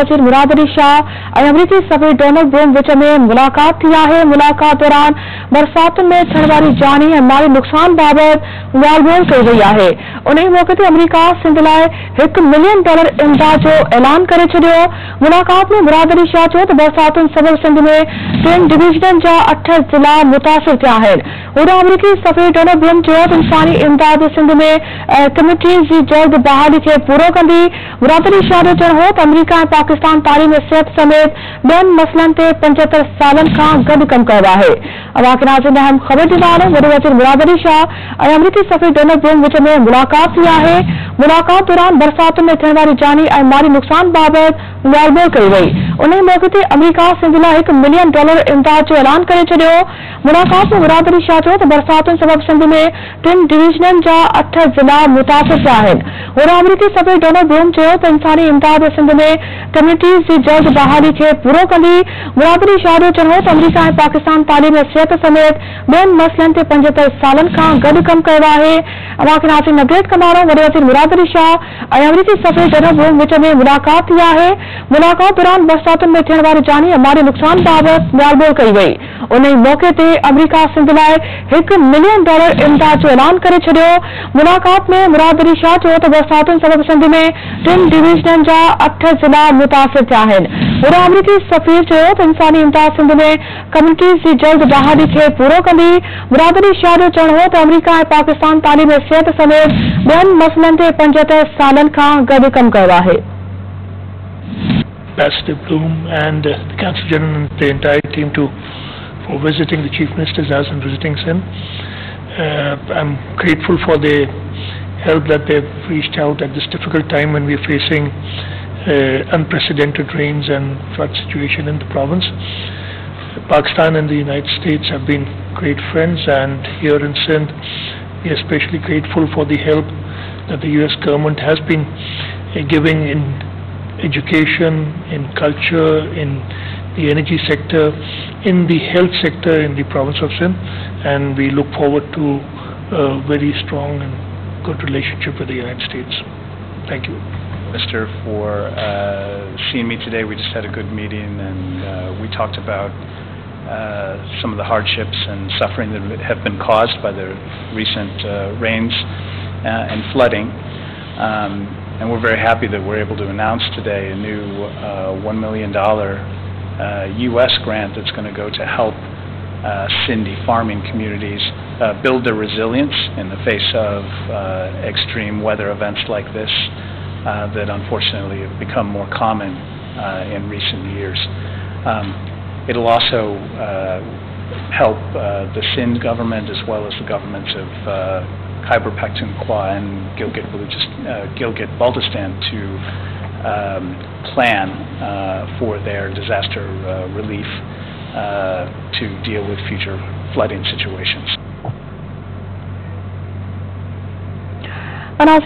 वज़ीर मुराद अली शाह ऐं अमरीकी सफ़ीर डोनाल्ड ब्रूम विच में मुलाक़ात थी आहे मुलाक़ात दौरान बरसातुनि में थियण वारी जानी ऐं माली नुक़सान बाबति ॻाल्हि ॿोल कई वई आहे उन ई मौक़े ते अमरीका सिंध लाइ हिकु मिलियन डॉलर इमदाद जो ऐलान करे छॾियो मुलाक़ात में मुराद अली शाह चयो त बरसातुनि सबबि सिंध में टिनि डिवीज़ननि जा अठ ज़िला मुतासिर थिया आहिनि होॾां अमरीकी सफ़ीर डोनाल्ड ब्रूम चयो त इंसानी इमदाद सिंध में कमिटीज़ जी जल्द बहाली खे पूरो कंदी मुराद अली शाह जो चवणु हो त अमरीका ऐं پاکستان تعلیم صحت سمیت بین مسلم تے پنچتر سالن کا گد کم کروا ہے۔ اب آکے ناظرین میں خبر دے رہے ہیں۔ وزیر مرادری شاہ اور امریکی سفیر ڈونلڈ بروم وچ میں ملاقات کیا ہے۔ ملاقات دوران برساتوں میں تھیڻ واري جاني ۽ مالي نقصان بابت ڳالهه کری وئي ان موقع موقعي امریکہ امريڪا سنڌ ایک ملین ڈالر امداد جو اعلان ڪري ڇڏيو ملاقات میں برادری شاہ چيو ته برساتن سبب سندھ میں ٹن ڊویژنن جا اٺ ضلع متاثر ٿيا آهن امریکی امريڪي صدر ڊونلڊ بلوم تو انسانی امداد سندھ میں ڪميونٽيز جي جلد بحالي کے پورو ڪندي برادری شاہ جو چوڻو ته امريڪا ۽ پاڪستان تعلیم ۽ صحت سمیت بین مسئلن تي پنجتر سالن کان گڏ ڪم ڪيو ہے۔ اماکن ناظرين اپڈيٽ ڪندارو وڏي وزير कयो आहे अवां खे नाज़िन अपडेट कंदा रहूं वॾे वज़ीर मुराद अली शाह ऐं अमरीकी सफ़ीर डोनाल्ड ब्रूम विच में मुलाक़ात थी आहे मुलाक़ात दौरान बरसातुनि में थियण वारी जानी ऐं माली नुक़सान बाबति ॻाल्हि ॿोल कई वई उन ई मौक़े ते अमरीका सिंध लाइ हिकु मिलियन डॉलर इमदाद जो ऐलान करे छॾियो मुलाक़ात में मुराद अली शाह चयो त बरसातुनि सबबि सिंध में टिनि डिवीज़ननि जा अठ ज़िला मुतासिर थिया आहिनि होॾां अमरीकी सफ़ीर चयो त इंसानी इमदाद सिंध में कम्यूनिटीज़ जी जल्द बहाली खे पूरो कंदी मुराद अली शाह जो चवणु हो त अमरीका ऐं पाकिस्तान तालीम सिहत समेत ॿियनि मसइलनि ते પંચોતેર સાલન ખાં ગદુકમ કરવા હે Ambassador Blome and uh, the Consul General and the entire team to for visiting the Chief Minister's house and visiting him. Uh, I'm grateful for the help that they've reached out at this difficult time when we're facing uh, unprecedented rains and flood situation in the province. Pakistan and the United States have been great friends and here in Sindh we are especially grateful for the help that the US government has been uh, giving in education, in culture, in the energy sector, in the health sector in the province of Sindh, and we look forward to a very strong and good relationship with the United States. Thank you. Minister, for uh, seeing me today. We just had a good meeting, and uh, we talked about uh, some of the hardships and suffering that have been caused by the recent uh, rains uh, and flooding. Um, and we're very happy that we're able to announce today a new uh, $1 million U.S. grant that's going to go to help Sindhi farming communities build their resilience in the face of extreme weather events like this that unfortunately have become more common in recent years. Um, It'll also uh, help uh, the Sindh government as well as the governments of uh, Khyber Pakhtunkhwa and Gilgit-Baltistan uh, to um, plan uh, for their disaster uh, relief to deal with future flooding situations. And as